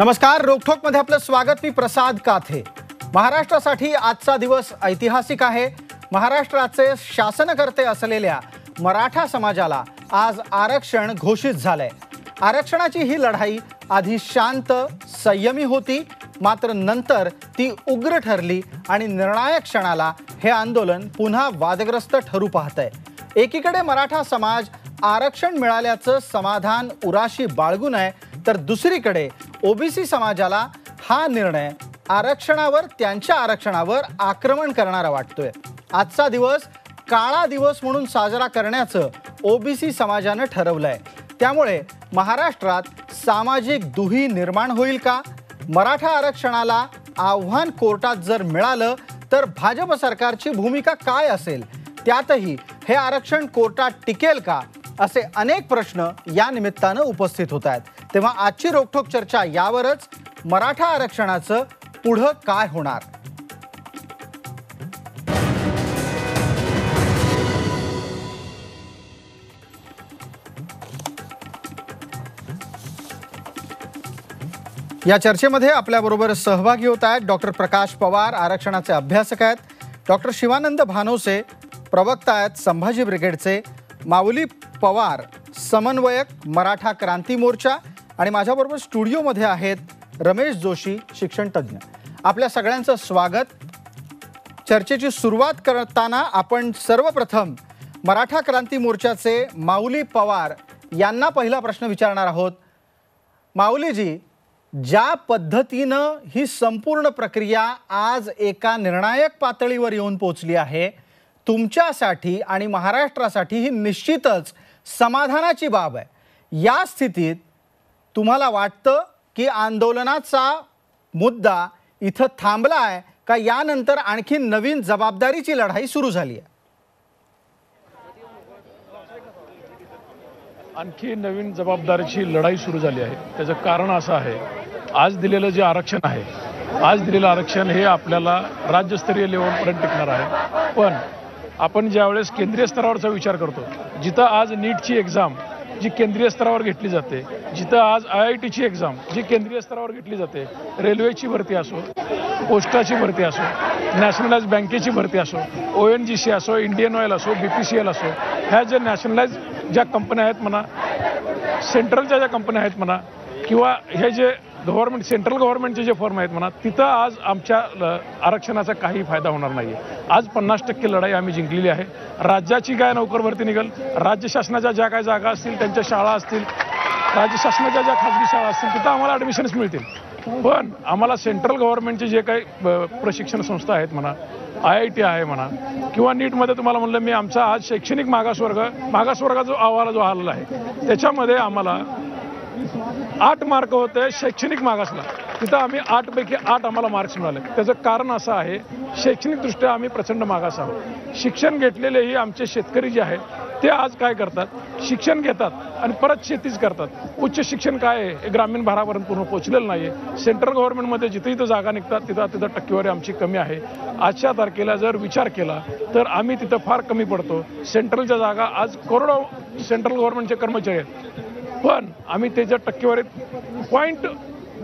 नमस्कार रोकठोकमध्ये आपलं स्वागत. मी प्रसाद काथे. महाराष्ट्रासाठी आजचा दिवस ऐतिहासिक आहे. महाराष्ट्राचे शासनकर्ते असलेल्या मराठा समाजाला आज आरक्षण घोषित झालंय. आरक्षणाची ही लढाई आधी शांत संयमी होती. मात्र नंतर ती उग्र ठरली आणि निर्णायक क्षणाला हे आंदोलन पुन्हा वादग्रस्त ठरू पाहतंय. एकीकडे मराठा समाज आरक्षण मिळाल्याचं समाधान उराशी बाळगू नये तर दुसरीकडे ओबीसी समाजाला हा निर्णय आरक्षणावर त्यांच्या आरक्षणावर आक्रमण करणारा वाटतोय. आजचा दिवस काळा दिवस म्हणून साजरा करण्याचं ओबीसी समाजानं ठरवलंय. त्यामुळे महाराष्ट्रात सामाजिक दुही निर्माण होईल का? मराठा आरक्षणाला आव्हान कोर्टात जर मिळालं तर भाजप सरकारची भूमिका काय असेल? त्यातही हे आरक्षण कोर्टात टिकेल का? असे अनेक प्रश्न या निमित्तानं उपस्थित होत आहेत. तेव्हा आजची रोखोक चर्चा यावरच मराठा आरक्षणाचं पुढं काय होणार? या चर्चेमध्ये आपल्याबरोबर सहभागी होत आहेत डॉक्टर प्रकाश पवार आरक्षणाचे अभ्यासक आहेत. डॉक्टर शिवानंद भानोसे प्रवक्ता आहेत संभाजी ब्रिगेडचे. माऊली पवार समन्वयक मराठा क्रांती मोर्चा. आणि माझ्याबरोबर स्टुडिओमध्ये आहेत रमेश जोशी शिक्षणतज्ज्ञ आपल्या सगळ्यांचं स्वागत. चर्चेची सुरुवात करताना आपण सर्वप्रथम मराठा क्रांती मोर्चाचे माऊली पवार यांना पहिला प्रश्न विचारणार आहोत. माऊलीजी ज्या पद्धतीनं ही संपूर्ण प्रक्रिया आज एका निर्णायक पातळीवर येऊन पोचली आहे तुमच्यासाठी आणि महाराष्ट्रासाठी ही निश्चितच समाधानाची बाब आहे. या स्थितीत तुम्हाला वाटतं की आंदोलनाचा मुद्दा इथं थांबला आहे का यानंतर आणखी नवीन जबाबदारीची लढाई सुरू झाली आहे? आणखी नवीन जबाबदारीची लढाई सुरू झाली आहे. त्याचं कारण असं आहे आज दिलेलं जे आरक्षण आहे आज दिलेलं आरक्षण हे आपल्याला राज्यस्तरीय लेवलपर्यंत टिकणार आहे. पण आपण ज्यावेळेस केंद्रीय स्तरावरचा विचार करतो जिथं आज नीटची एक्झाम जी केंद्रीय स्तरावर घेतली जाते जिथं आज आय आय टीची एक्झाम जी केंद्रीय स्तरावर घेतली जाते रेल्वेची भरती असो पोस्टाची भरती असो नॅशनलाइज बँकेची भरती असो ओ एन जी सी असो इंडियन ऑइल असो बी पी सी एल असो ह्या ज्या नॅशनलाइज ज्या कंपन्या आहेत म्हणा सेंट्रलच्या ज्या कंपन्या आहेत म्हणा किंवा हे जे गव्हर्नमेंट सेंट्रल गव्हर्नमेंटचे जे फर्म आहेत म्हणा तिथं आज आमच्या ल- आरक्षणाचा काही फायदा होणार नाही आहे आज पन्नास टक्के लढाई आम्ही जिंकलेली आहे. राज्याची काय नोकर भरती निघेल? राज्य शासनाच्या ज्या काय जागा असतील त्यांच्या शाळा असतील राज्य शासनाच्या ज्या खाजगी शाळा असतील तिथं आम्हाला ॲडमिशन्स मिळतील. पण आम्हाला सेंट्रल गव्हर्नमेंटचे जे काही प्रशिक्षण संस्था आहेत म्हणा आय आय टी आहे म्हणा किंवा नीटमध्ये तुम्हाला म्हणलं मी आमचा आज शैक्षणिक मागासवर्ग मागासवर्गाचा जो अहवाल जो आलेला आहे त्याच्यामध्ये आम्हाला आठ मार्क होते शैक्षणिक मागासला. तिथं आम्ही आठपैकी आठ आम्हाला मार्क्स मिळाले. त्याचं कारण असं आहे शैक्षणिकदृष्ट्या आम्ही प्रचंड मागास आहोत. शिक्षण घेतलेलेही आमचे शेतकरी जे आहेत ते आज काय करतात? शिक्षण घेतात आणि परत शेतीच करतात. उच्च शिक्षण काय आहे? हे ग्रामीण भागापर्यंत पूर्ण पोचलेलं नाही आहे सेंट्रल गव्हर्नमेंटमध्ये जिथं इथं जागा निघतात तिथं तिथं टक्केवारी आमची कमी आहे. आजच्या तारखेला जर विचार केला तर आम्ही तिथं फार कमी पडतो. सेंट्रलच्या जागा आज करोडो सेंट्रल गव्हर्नमेंटचे कर्मचारी आहेत. पण आम्ही त्याच्या टक्केवारीत पॉईंट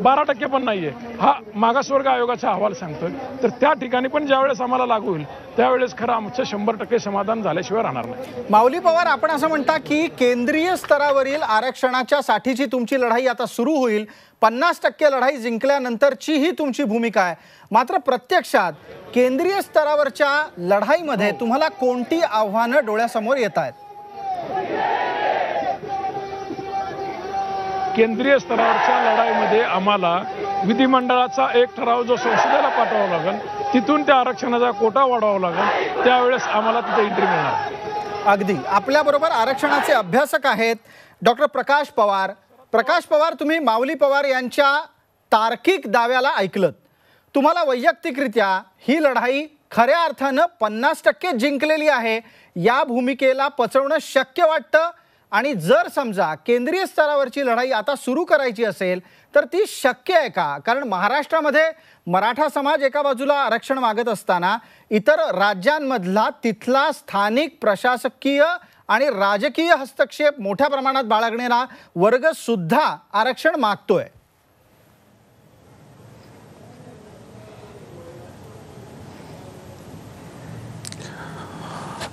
बारा टक्के पण नाहीये हा मागासवर्ग आयोगाचा अहवाल सांगतोय. तर त्या ठिकाणी पण ज्यावेळेस आम्हाला लागू होईल त्यावेळेस खरं आमचं शंभर टक्के समाधान झाल्याशिवाय राहणार नाही. माऊली पवार आपण असं म्हणता की केंद्रीय स्तरावरील आरक्षणाच्या साठीची तुमची लढाई आता सुरू होईल. पन्नास टक्के लढाई जिंकल्यानंतरची ही तुमची भूमिका आहे. मात्र प्रत्यक्षात केंद्रीय स्तरावरच्या लढाईमध्ये तुम्हाला कोणती आव्हानं डोळ्यासमोर येत आहेत? केंद्रीय स्तरावरच्या लढाईमध्ये आम्हाला विधिमंडळाचा एक ठराव जो संसदेला पाठवावा लागेल तिथून त्या आरक्षणाचा कोटा वाढवावा लागेल त्यावेळेस आम्हाला तिथे एंट्री मिळणार अगदी. आपल्याबरोबर आरक्षणाचे अभ्यासक आहेत डॉक्टर प्रकाश पवार. प्रकाश पवार तुम्ही माऊली पवार यांच्या तार्किक दाव्याला ऐकलत. तुम्हाला वैयक्तिकरित्या ही लढाई खऱ्या अर्थानं पन्नास टक्के जिंकलेली आहे. या भूमिकेला पचवणं शक्य वाटतं? आणि जर समजा केंद्रीय स्तरावरची लढाई आता सुरू करायची असेल तर ती शक्य आहे का? कारण महाराष्ट्रामध्ये मराठा समाज एका बाजूला आरक्षण मागत असताना इतर राज्यांमधला तिथला स्थानिक प्रशासकीय आणि राजकीय हस्तक्षेप मोठ्या प्रमाणात बाळगणारा वर्गसुद्धा आरक्षण मागतोय.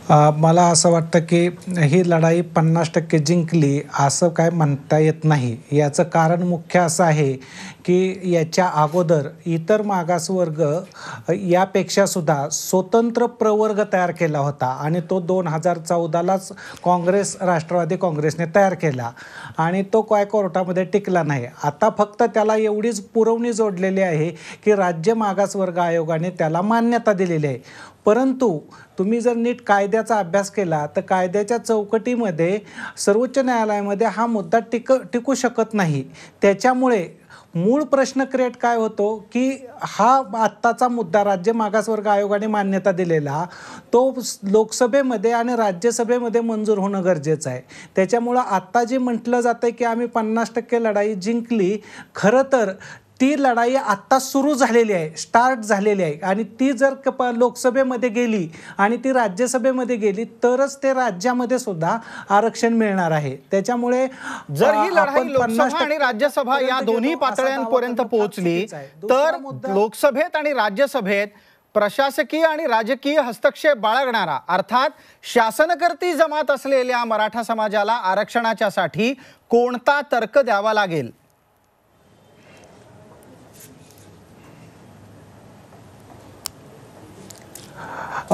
मला असं वाटतं की ही लढाई पन्नास टक्के जिंकली असं काय म्हणता येत नाही. याचं कारण मुख्य असं आहे की याच्या अगोदर इतर मागासवर्ग यापेक्षासुद्धा स्वतंत्र प्रवर्ग तयार केला होता आणि तो दोन हजार चौदालाच काँग्रेस राष्ट्रवादी काँग्रेसने तयार केला आणि तो काय कोर्टामध्ये टिकला नाही. आता फक्त त्याला एवढीच पुरवणी जोडलेली आहे की राज्य मागासवर्ग आयोगाने त्याला मान्यता दिलेली आहे. परंतु तुम्ही जर नीट कायद्याचा अभ्यास केला तर कायद्याच्या चौकटीमध्ये सर्वोच्च न्यायालयामध्ये हा मुद्दा टिक टिकू शकत नाही. त्याच्यामुळे मूळ प्रश्न क्रिएट काय होतो की हा आत्ताचा मुद्दा राज्य मागासवर्ग आयोगाने मान्यता दिलेला तो लोकसभेमध्ये आणि राज्यसभेमध्ये मंजूर होणं गरजेचं आहे. त्याच्यामुळं आत्ता जे म्हटलं जातं की आम्ही पन्नास टक्के लढाई जिंकली खरं तर ती लढाई आत्ता सुरू झालेली आहे स्टार्ट झालेली आहे. आणि ती जर क- लोकसभेमध्ये गेली आणि ती राज्यसभेमध्ये गेली तरच ते राज्यामध्ये सुद्धा आरक्षण मिळणार आहे. त्याच्यामुळे जर ही लढाई आपण 50 लोकसभा आणि राज्यसभा या पर्यंत दोन्ही पातळ्यांपर्यंत पोहोचली तर लोकसभेत आणि राज्यसभेत प्रशासकीय आणि राजकीय हस्तक्षेप बाळगणारा अर्थात शासनकर्ती जमात असलेल्या मराठा समाजाला आरक्षणाच्या साठी कोणता तर्क द्यावा लागेल?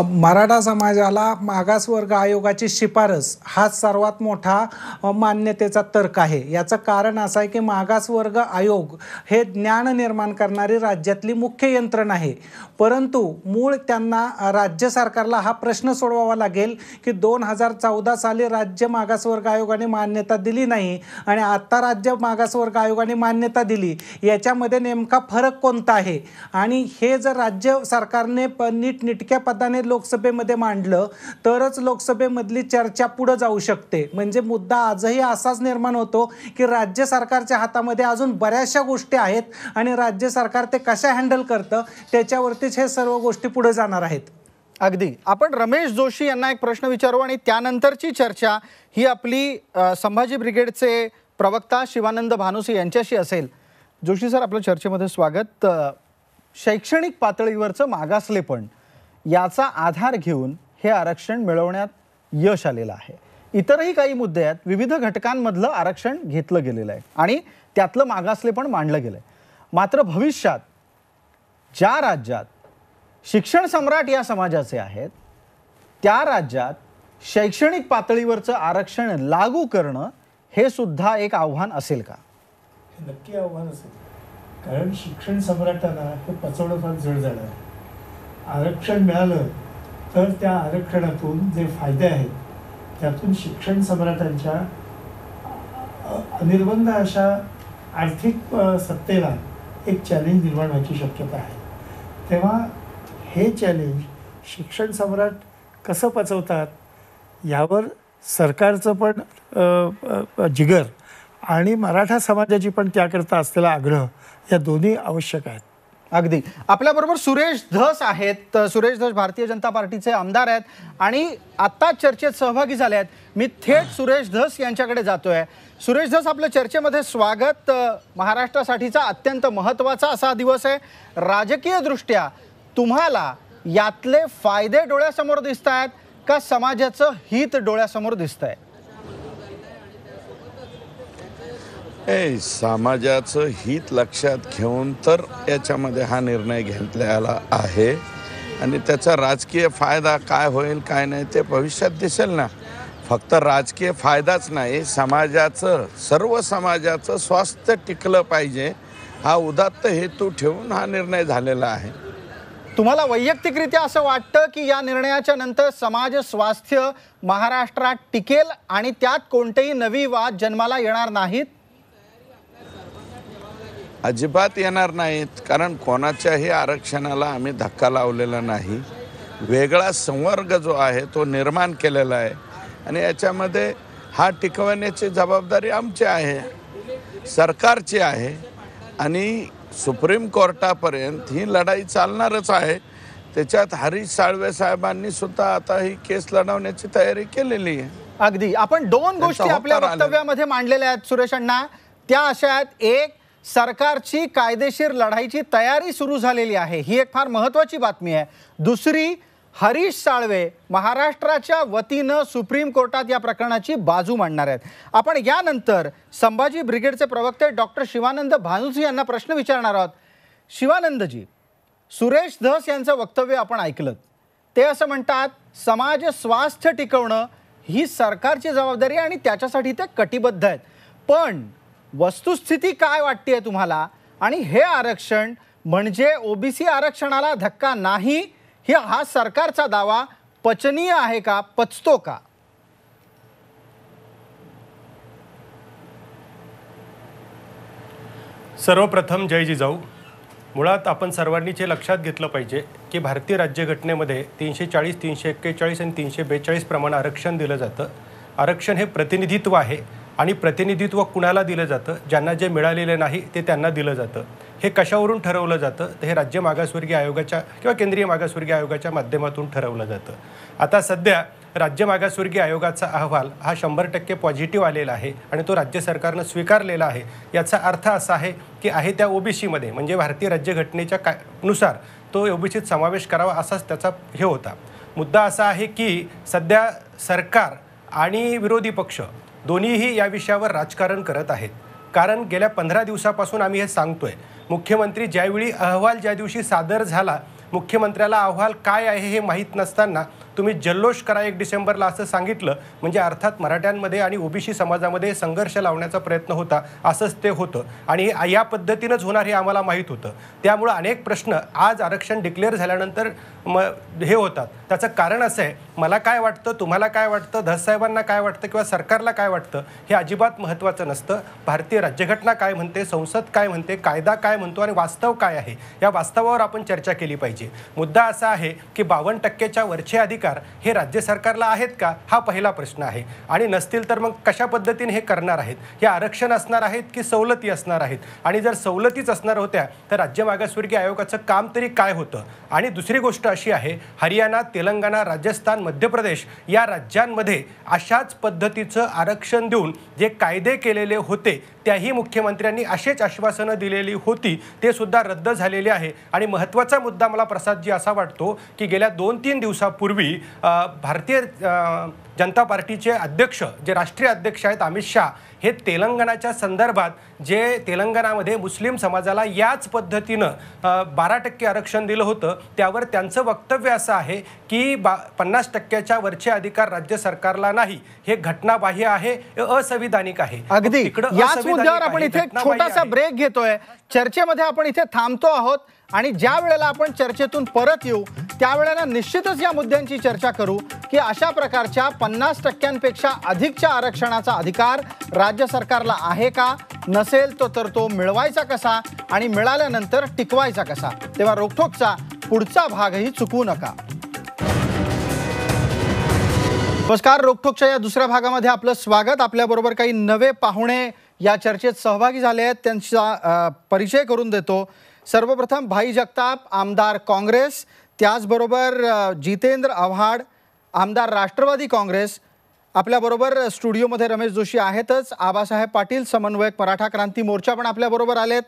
मराठा समाजाला मागासवर्ग आयोगाची शिफारस हा सर्वात मोठा मान्यतेचा तर्क आहे. याचं कारण असं आहे की मागासवर्ग आयोग हे ज्ञान निर्माण करणारी राज्यातली मुख्य यंत्रणा आहे. परंतु मूळ त्यांना राज्य सरकारला हा प्रश्न सोडवावा लागेल की दोन हजार चौदा साली राज्य मागासवर्ग आयोगाने मान्यता दिली नाही आणि आता राज्य मागासवर्ग आयोगाने मान्यता दिली. याच्यामध्ये नेमका फरक कोणता आहे? आणि हे जर राज्य सरकारने प नीटनिटक्या पदाने लोकसभेमध्ये मांडलं तरच लोकसभेमधली चर्चा पुढं जाऊ शकते. म्हणजे मुद्दा आजही असाच निर्माण होतो की राज्य सरकारच्या हातामध्ये अजून बऱ्याचशा गोष्टी आहेत आणि राज्य सरकार ते कशा हँडल करतं त्याच्यावरतीच हे सर्व गोष्टी पुढे जाणार आहेत. अगदी. आपण रमेश जोशी यांना एक प्रश्न विचारू आणि त्यानंतरची चर्चा ही आपली संभाजी ब्रिगेडचे प्रवक्ता शिवानंद भानुसी यांच्याशी असेल. जोशी सर आपलं चर्चेमध्ये स्वागत. शैक्षणिक पातळीवरचं मागासलेपण याचा आधार घेऊन हे आरक्षण मिळवण्यात यश आलेलं आहे. इतरही काही मुद्दे आहेत विविध घटकांमधलं आरक्षण घेतलं गेलेलं आहे आणि त्यातलं मागासलेपण मांडलं गेलं आहे मात्र भविष्यात ज्या राज्यात शिक्षण सम्राट या समाजाचे आहेत त्या राज्यात शैक्षणिक पातळीवरचं आरक्षण लागू करणं हे सुद्धा एक आव्हान असेल का? नक्की आव्हान असेल. कारण शिक्षण सम्राटांना हे पचवणं फार जड जाणार आहे. आरक्षण मिळालं तर त्या आरक्षणातून जे फायदे आहेत त्यातून शिक्षण सम्राटांच्या अनिर्बंध अशा आर्थिक सत्तेला एक चॅलेंज निर्माण व्हायची शक्यता आहे. तेव्हा हे चॅलेंज शिक्षण सम्राट कसं पचवतात यावर सरकारचं पण जिगर आणि मराठा समाजाची पण त्याकरता असलेला आग्रह या दोन्ही आवश्यक आहेत. अगदी. आपल्याबरोबर सुरेश धस आहेत. सुरेश धस भारतीय जनता पार्टीचे आमदार आहेत आणि आत्ता चर्चेत सहभागी झाले आहेत. मी थेट सुरेश धस यांच्याकडे जातोय. सुरेश धस आपल्या चर्चेमध्ये स्वागत. महाराष्ट्रासाठीचा अत्यंत महत्त्वाचा असा दिवस आहे. राजकीय दृष्ट्या तुम्हाला यातले फायदे डोळ्यासमोर दिसत आहेत का समाजाचं हित डोळ्यासमोर दिसत आहे ए समाजाचं हित लक्षात घेऊन तर याच्यामध्ये हा निर्णय घेतलेला आहे. आणि त्याचा राजकीय फायदा काय होईल काय नाही ते भविष्यात दिसेल ना. फक्त राजकीय फायदाच नाही समाजाचं सर्व समाजाचं स्वास्थ्य टिकलं पाहिजे. हा उदात्त हेतू ठेवून हा निर्णय झालेला आहे. तुम्हाला वैयक्तिकरित्या असं वाटतं की या निर्णयाच्या नंतर समाज स्वास्थ्य महाराष्ट्रात टिकेल आणि त्यात कोणतेही नवी वाद जन्माला येणार नाहीत? अजिबात येणार नाहीत कारण कोणाच्याही आरक्षणाला आम्ही धक्का लावलेला नाही. वेगळा संवर्ग जो आहे तो निर्माण केलेला आहे. आणि याच्यामध्ये हा टिकवण्याची जबाबदारी आमची आहे सरकारची आहे. आणि सुप्रीम कोर्टापर्यंत ही लढाई चालणारच आहे. त्याच्यात हरीश साळवे साहेबांनी सुद्धा आता ही केस लढवण्याची तयारी केलेली आहे. अगदी. आपण दोन गोष्टी आपल्या. वक्तव्यामध्ये मांडलेल्या आहेत सुरेश अण्णा. त्या अशा आहेत. एक सरकारची कायदेशीर लढाईची तयारी सुरू झालेली आहे. ही एक फार महत्त्वाची बातमी आहे. दुसरी हरीश साळवे महाराष्ट्राच्या वतीनं सुप्रीम कोर्टात या प्रकरणाची बाजू मांडणार आहेत. आपण यानंतर संभाजी ब्रिगेडचे प्रवक्ते डॉक्टर शिवानंद भानुसी यांना प्रश्न विचारणार आहोत. शिवानंदजी सुरेश धस यांचं वक्तव्य आपण ऐकलं. ते असं म्हणतात समाज स्वास्थ्य टिकवणं ही सरकारची जबाबदारी आणि त्याच्यासाठी ते कटिबद्ध आहेत. पण वस्तुस्थिती काय वाटते तुम्हाला? आणि हे आरक्षण म्हणजे ओबीसी आरक्षणाला धक्का नाही ही हा सरकारचा दावा पचनीय आहे का पचतो का? सर्वप्रथम जय जिजाऊ. मुळात आपण सर्वांनी हे लक्षात घेतलं पाहिजे की भारतीय राज्यघटनेमध्ये तीनशे चाळीस तीनशे एक्केचाळीस आणि तीनशे बेचाळीस प्रमाणे आरक्षण दिलं जातं. आरक्षण हे प्रतिनिधित्व आहे. आणि प्रतिनिधित्व कुणाला दिलं जातं ज्यांना जे मिळालेलं नाही ते त्यांना दिलं जातं. हे कशावरून ठरवलं जातं? तर हे राज्य मागासवर्गीय आयोगाच्या किंवा केंद्रीय मागासवर्गीय आयोगाच्या माध्यमातून ठरवलं जातं. आता सध्या राज्य मागासवर्गीय आयोगाचा अहवाल हा शंभर टक्के पॉझिटिव्ह आलेला आहे आणि तो राज्य सरकारनं स्वीकारलेला आहे. याचा अर्थ असा आहे की आहे त्या ओबीसीमध्ये म्हणजे भारतीय राज्यघटनेच्या का नुसार तो ओबीसीत समावेश करावा असाच त्याचा हे होता. मुद्दा असा आहे की सध्या सरकार आणि विरोधी पक्ष दोन्हीही या विषयावर राजकारण करत आहेत. कारण गेल्या पंधरा दिवसापासून आम्ही हे सांगतोय मुख्यमंत्री ज्यावेळी अहवाल ज्या दिवशी सादर झाला मुख्यमंत्र्याला अहवाल काय आहे हे माहीत नसताना तुम्ही जल्लोष करा एक डिसेंबरला असं सांगितलं. म्हणजे अर्थात मराठ्यांमध्ये आणि ओबीसी समाजामध्ये संघर्ष लावण्याचा प्रयत्न होता असंच ते होतं. आणि या पद्धतीनंच होणार हे आम्हाला माहीत होतं. त्यामुळं अनेक प्रश्न आज आरक्षण डिक्लेअर झाल्यानंतर म हे होतात. त्याचं कारण असं आहे मला काय वाटतं तुम्हाला काय वाटतं धससाहेबांना काय वाटतं किंवा सरकारला काय वाटतं हे अजिबात महत्त्वाचं नसतं. भारतीय राज्यघटना काय म्हणते संसद काय म्हणते कायदा काय म्हणतो आणि वास्तव काय आहे या वास्तवावर आपण चर्चा केली पाहिजे. मुद्दा असा आहे की बावन्न टक्केच्या वरचे अधिकार हे राज्य सरकारला आहेत का? हा पहिला प्रश्न आहे. आणि नसतील तर मग कशा पद्धतीने हे करणार आहेत? हे आरक्षण असणार आहेत की सवलती असणार आहेत? आणि जर सवलतीच असणार होत्या तर राज्य मागासवर्गीय आयोगाचं काम तरी काय होतं? आणि दुसरी गोष्ट अशी आहे हरियाणा तेलंगणा राजस्थान मध्य प्रदेश या राज्यांमध्ये अशाच पद्धतीचं आरक्षण देऊन जे कायदे केलेले होते त्याही मुख्यमंत्र्यांनी असेच आश्वासनं दिलेली होती ते सुद्धा रद्द झालेले आहे. आणि महत्त्वाचा मुद्दा मला प्रसादजी असा वाटतो की गेल्या दोन तीन दिवसापूर्वी भारतीय जनता पार्टीचे अध्यक्ष जे राष्ट्रीय अध्यक्ष आहेत अमित शहा हे तेलंगणाच्या संदर्भात जे तेलंगणामध्ये मुस्लिम समाजाला याच पद्धतीनं बारा टक्के आरक्षण दिलं होतं त्यावर त्यांचं वक्तव्य असं आहे की बा पन्नास टक्क्याच्या वरचे अधिकार राज्य सरकारला नाही. हे घटनाबाह्य आहे हे असंविधानिक आहे. अगदी. याच मुद्द्यावर आपण इथे छोटासा. ब्रेक घेतोय. चर्चेमध्ये आपण इथे थांबतो आहोत. आणि ज्या वेळेला आपण चर्चेतून परत येऊ त्यावेळेला निश्चितच या मुद्द्यांची चर्चा करू की अशा प्रकारच्या पन्नास टक्क्यांपेक्षा अधिकच्या आरक्षणाचा अधिकार राज्य सरकारला आहे का? नसेल तो तर तो मिळवायचा कसा? आणि मिळाल्यानंतर टिकवायचा कसा? तेव्हा रोखोकचा पुढचा भागही चुकवू नका. नमस्कार रोखोकच्या या दुसऱ्या भागामध्ये आपलं स्वागत. आपल्याबरोबर काही नवे पाहुणे या चर्चेत सहभागी झाले आहेत. त्यांचा परिचय करून देतो. सर्वप्रथम भाई जगताप आमदार काँग्रेस त्याचबरोबर जितेंद्र आव्हाड आमदार राष्ट्रवादी काँग्रेस. आपल्याबरोबर स्टुडिओमध्ये रमेश जोशी आहेतच. आबासाहेब पाटील समन्वयक मराठा क्रांती मोर्चा पण आपल्याबरोबर आलेत.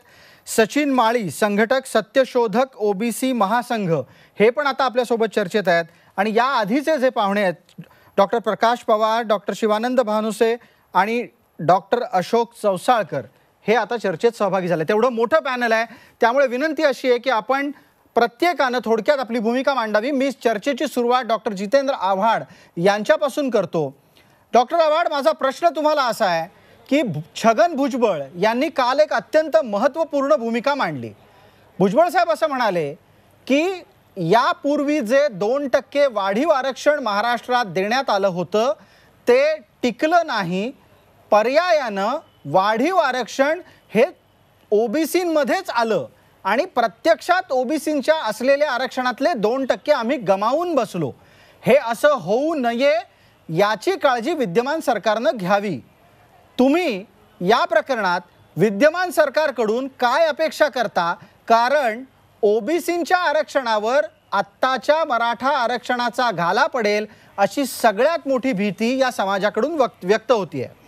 सचिन माळी संघटक सत्यशोधक ओबीसी महासंघ हे पण आता आपल्यासोबत चर्चेत आहेत. आणि या आधीचे जे पाहुणे आहेत डॉक्टर प्रकाश पवार डॉक्टर शिवानंद भानुसे आणि डॉक्टर अशोक चौसाळकर. हे आता चर्चेत सहभागी झाले. तेवढं मोठं पॅनल आहे. त्यामुळे विनंती अशी आहे की आपण प्रत्येकानं थोडक्यात आपली भूमिका मांडावी. मी चर्चेची सुरुवात डॉक्टर जितेंद्र आव्हाड यांच्यापासून करतो. डॉक्टर आव्हाड माझा प्रश्न तुम्हाला असा आहे की छगन भुजबळ यांनी काल एक अत्यंत महत्त्वपूर्ण भूमिका मांडली. भुजबळ साहेब असं म्हणाले की यापूर्वी जे दोन टक्के वाढीव आरक्षण महाराष्ट्रात देण्यात आलं होतं ते टिकलं नाही. पर्यायानं वाढीव आरक्षण हे ओबीसीमध्येच आलं. आणि प्रत्यक्षात ओबीसींच्या असलेल्या आरक्षणातले दोन टक्के आम्ही गमावून बसलो. हे असं होऊ नये याची काळजी विद्यमान सरकारनं घ्यावी. तुम्ही या प्रकरणात विद्यमान सरकारकडून काय अपेक्षा करता? कारण ओबीसींच्या आरक्षणावर आत्ताच्या मराठा आरक्षणाचा घाला पडेल अशी सगळ्यात मोठी भीती या समाजाकडून वक्त व्यक्त आहे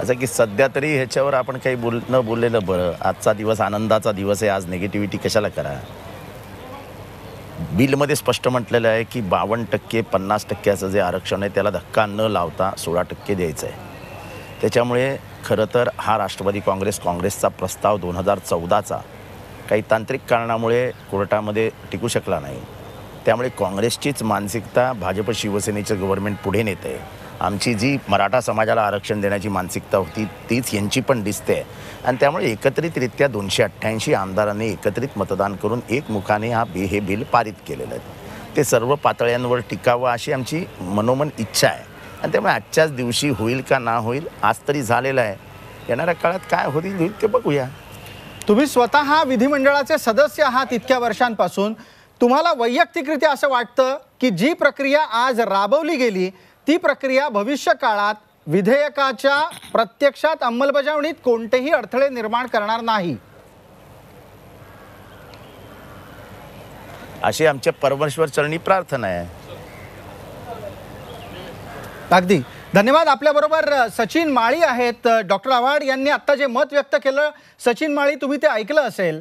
असं की सध्या तरी ह्याच्यावर आपण काही बोल न बोललेलं बरं. आजचा दिवस आनंदाचा दिवस आहे. आज निगेटिव्हिटी कशाला करा? बिलमध्ये स्पष्ट म्हटलेलं आहे की बावन्न टक्के पन्नास टक्क्याचं जे आरक्षण आहे त्याला धक्का न लावता सोळा टक्के द्यायचं आहे त्याच्यामुळे खरं तर हा राष्ट्रवादी काँग्रेस काँग्रेसचा प्रस्ताव दोन हजार चौदाचा काही तांत्रिक कारणामुळे कोर्टामध्ये टिकू शकला नाही. त्यामुळे काँग्रेसचीच मानसिकता भाजप शिवसेनेचं गव्हर्नमेंट पुढे नेते आमची जी मराठा समाजाला आरक्षण देण्याची मानसिकता होती तीच यांची पण दिसते. आणि त्यामुळे एकत्रितरित्या दोनशे अठ्ठ्याऐंशी आमदारांनी एकत्रित मतदान करून एकमुखाने हा बी हे बिल पारित केलेलं आहे. ते सर्व पातळ्यांवर टिकावं अशी आमची मनोमन इच्छा आहे. आणि त्यामुळे आजच्याच दिवशी होईल का ना होईल आज तरी झालेलं आहे. येणाऱ्या काळात काय होईल होईल ते बघूया. तुम्ही स्वतः विधिमंडळाचे सदस्य आहात इतक्या वर्षांपासून. तुम्हाला वैयक्तिकरित्या असं वाटतं की जी प्रक्रिया आज राबवली गेली ती प्रक्रिया भविष्य काळात विधेयकाच्या प्रत्यक्षात अंमलबजावणीत कोणतेही अडथळे निर्माण करणार नाही. अशी आमच्या परमेश्वर चरणी प्रार्थना आहे. अगदी. धन्यवाद. आपल्याबरोबर सचिन माळी आहेत. डॉक्टर आव्हाड यांनी आत्ता जे मत व्यक्त केलं सचिन माळी तुम्ही ते ऐकलं असेल.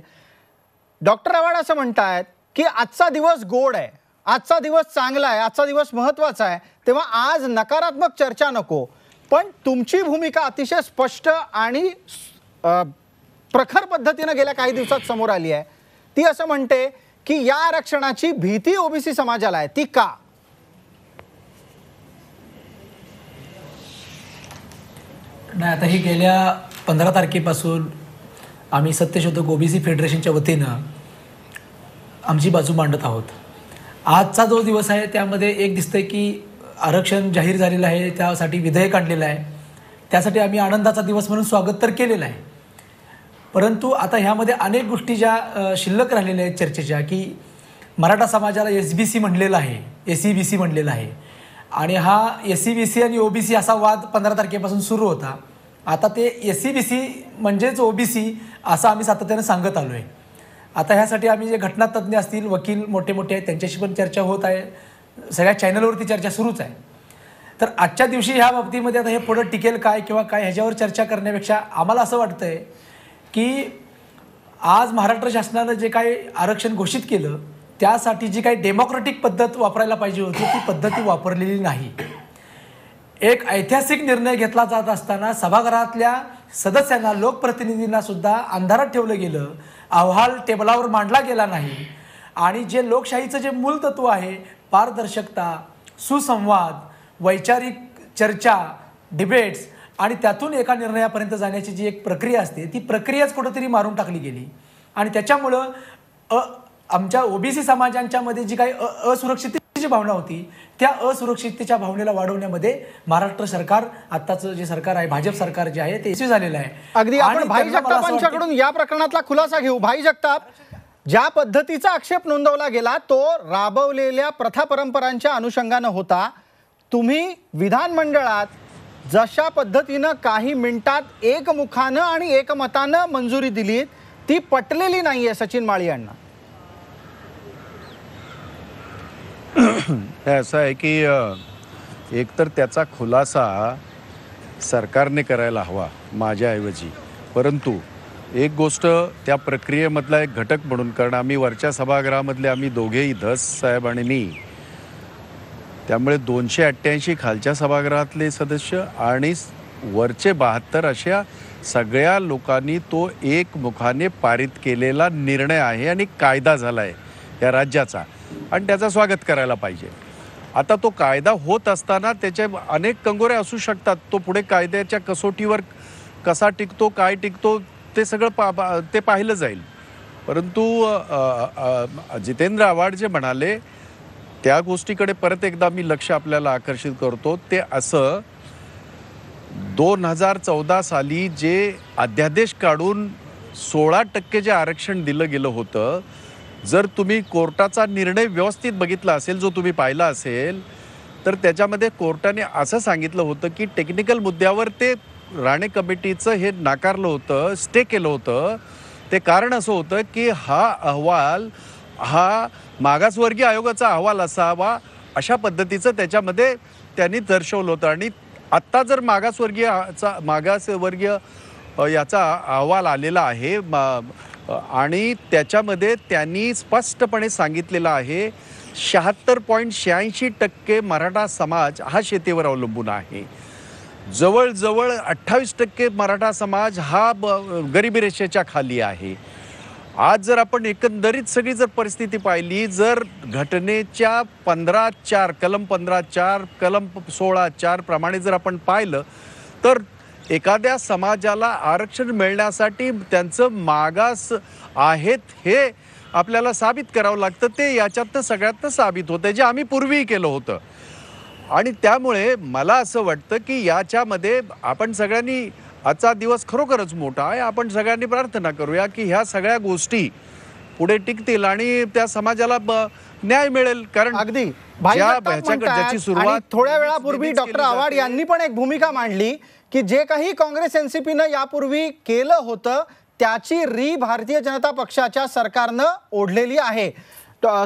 डॉक्टर आव्हाड असं म्हणतायत की आजचा दिवस गोड आहे. आजचा दिवस चांगला आहे आजचा दिवस महत्त्वाचा आहे. तेव्हा आज नकारात्मक चर्चा नको. पण तुमची भूमिका अतिशय स्पष्ट आणि प्रखर पद्धतीनं गेल्या काही दिवसात समोर आली आहे. ती असं म्हणते की या आरक्षणाची भीती ओबीसी समाजाला आहे. ती का? नाही आता ही गेल्या पंधरा तारखेपासून आम्ही सत्यशोधक ओबीसी फेडरेशनच्या वतीनं आमची बाजू मांडत आहोत. आजचा जो दिवस आहे त्यामध्ये एक दिसतंय की आरक्षण जाहीर झालेलं आहे त्यासाठी विधेयक आणलेलं आहे. त्यासाठी आम्ही आनंदाचा दिवस म्हणून स्वागत तर केलेलं आहे. परंतु आता ह्यामध्ये अनेक गोष्टी ज्या शिल्लक राहिलेल्या आहेत चर्चेच्या की मराठा समाजाला एस बी सी म्हणलेलं आहे ए सी बी सी म्हणलेलं आहे. आणि हा एस सी बी सी आणि ओ बी सी असा वाद पंधरा तारखेपासून सुरू होता. आता ते एस सी बी सी म्हणजेच ओ बी सी असं आम्ही सातत्यानं सांगत आलो आहे आता ह्यासाठी आम्ही जे घटनातज्ञ असतील वकील मोठे मोठे आहेत त्यांच्याशी पण चर्चा होत आहे. सगळ्या चॅनलवरती चर्चा सुरूच आहे. तर आजच्या दिवशी ह्या बाबतीमध्ये आता हे पुढं टिकेल काय किंवा काय ह्याच्यावर चर्चा करण्यापेक्षा आम्हाला असं वाटतंय की आज महाराष्ट्र शासनानं जे काही आरक्षण घोषित केलं त्यासाठी जी काही डेमोक्रॅटिक पद्धत वापरायला पाहिजे होती ती पद्धती वापरलेली नाही. एक ऐतिहासिक निर्णय घेतला जात असताना सभागृहातल्या सदस्यांना लोकप्रतिनिधींना सुद्धा अंधारात ठेवलं गेलं. अहवाल टेबलावर मांडला गेला नाही. आणि जे लोकशाहीचं जे मूल तत्व आहे पारदर्शकता सुसंवाद वैचारिक चर्चा डिबेट्स आणि त्यातून एका निर्णयापर्यंत जाण्याची जी एक प्रक्रिया असते ती प्रक्रियाच कुठंतरी मारून टाकली गेली. आणि त्याच्यामुळं अ आमच्या ओबीसी समाजांच्यामध्ये जी काही असुरक्षित असुरक्षिततेची भावना होती त्या असुरक्षिततेच्या भावनेला वाढवण्यामध्ये महाराष्ट्र सरकार आत्ताचं जे सरकार आहे भाजप सरकार जे आहे ते यशस्वी झालेलं आहे. अगदी आपण भाई जगतापांच्याकडून या प्रकरणातला खुलासा घेऊ. भाई जगताप ज्या पद्धतीचा आक्षेप नोंदवला गेला तो राबवलेल्या प्रथा परंपरांच्या अनुषंगानं होता. तुम्ही विधानमंडळात जशा पद्धतीनं काही मिनिटात एकमुखानं आणि एकमतानं मंजुरी दिली ती पटलेली नाहीये सचिन माळी यांना हे असं आहे की एकतर त्याचा खुलासा सरकारने करायला हवा माझ्याऐवजी. परंतु एक गोष्ट त्या प्रक्रियेमधला एक घटक म्हणून कारण आम्ही वरच्या सभागृहामधले आम्ही दोघेही धस साहेब आणि मी त्यामुळे दोनशे अठ्ठ्याऐंशी खालच्या सभागृहातले सदस्य आणि वरचे बहात्तर अशा सगळ्या लोकांनी तो एकमुखाने पारित केलेला निर्णय आहे आणि कायदा झाला आहे या राज्याचा. आणि त्याचा स्वागत करायला पाहिजे. आता तो कायदा होत असताना त्याचे अनेक कंगोरे असू शकतात. तो पुढे कायद्याच्या कसोटीवर कसा टिकतो काय टिकतो ते सगळं पा ते पाहिलं जाईल. परंतु जितेंद्र आव्हाड जे म्हणाले त्या गोष्टीकडे परत एकदा मी लक्ष आपल्याला आकर्षित करतो. ते असं दोन हजार चौदा साली जे अध्यादेश काढून सोळा टक्के जे आरक्षण दिलं गेलं होतं जर तुम्ही कोर्टाचा निर्णय व्यवस्थित बघितला असेल जो तुम्ही पाहिला असेल तर त्याच्यामध्ये कोर्टाने असं सांगितलं होतं की टेक्निकल मुद्द्यावर ते राणे कमिटीचं हे नाकारलं होतं स्टे केलं होतं. ते कारण असं होतं की हा अहवाल हा मागासवर्गीय आयोगाचा अहवाल असावा अशा पद्धतीचं त्याच्यामध्ये त्यांनी दर्शवलं होतं. आणि आत्ता जर मागासवर्गीयचा मागासवर्गीय याचा अहवाल आलेला आहे मा आणि त्याच्यामध्ये त्यांनी स्पष्टपणे सांगितलेलं आहे शहात्तर पॉईंट शहाऐंशी टक्के मराठा समाज हा शेतीवर अवलंबून आहे. जवळजवळ अठ्ठावीस टक्के मराठा समाज हा ब- गरिबी रेषेच्या खाली आहे. आज जर आपण एकंदरीत सगळी जर परिस्थिती पाहिली जर घटनेच्या पंधरा चार कलम पंधरा चार कलम सोळा चार प्रमाणे जर आपण पाहिलं तर एखाद्या समाजाला आरक्षण मिळण्यासाठी त्यांचं मागास आहेत हे आपल्याला साबित करावं लागतं. ते याच्यातनं सगळ्यातनं साबित होतं जे आम्ही पूर्वीही केलं होतं. आणि त्यामुळे मला असं वाटतं की याच्यामध्ये आपण सगळ्यांनी आजचा दिवस खरोखरच मोठा आहे. आपण सगळ्यांनी प्रार्थना करूया की ह्या सगळ्या गोष्टी पुढे टिकतील आणि त्या समाजाला न्याय मिळेल. कारण अगदी. ज्याची सुरुवात थोड्या वेळापूर्वी डॉक्टर आव्हाड. यांनी पण एक भूमिका मांडली. की जे काही काँग्रेस एनसीपीनं यापूर्वी केलं होतं त्याची री भारतीय जनता पक्षाच्या सरकारनं ओढलेली आहे.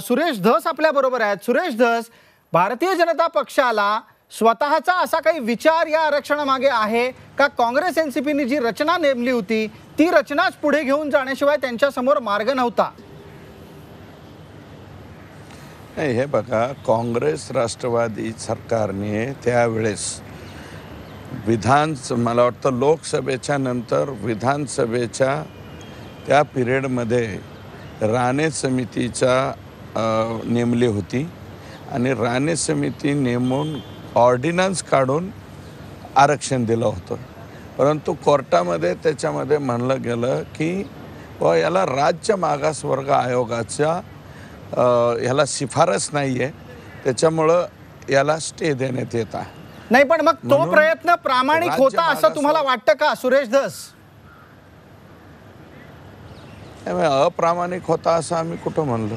सुरेश धस आपल्या बरोबर आहेत. सुरेश धस भारतीय जनता पक्षाला स्वतःचा असा काही विचार या आरक्षणामागे आहे का काँग्रेस एनसीपीने जी रचना नेमली होती ती रचनाच पुढे घेऊन जाण्याशिवाय त्यांच्यासमोर मार्ग नव्हता? हे बघा काँग्रेस राष्ट्रवादी सरकारने त्यावेळेस विधान मला वाटतं लोकसभेच्या नंतर विधानसभेच्या त्या पिरियडमध्ये राणे समितीचा नेमली होती. आणि राणे समिती नेमून ऑर्डिनन्स काढून आरक्षण दिलं होतं. परंतु कोर्टामध्ये त्याच्यामध्ये म्हणलं गेलं की व याला राज्य मागासवर्ग आयोगाच्या ह्याला शिफारस नाही आहे त्याच्यामुळं याला स्टे देण्यात येत आहे. नाही पण मग तो प्रयत्न प्रामाणिक होता असं तुम्हाला वाटतं का सुरेश धस? अप्रामाणिक होता असं आम्ही कुठं म्हणलो?